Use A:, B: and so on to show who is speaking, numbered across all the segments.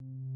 A: you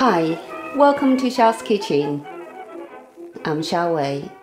A: Hi, welcome to Xiao's Kitchen. I'm Xia Wei.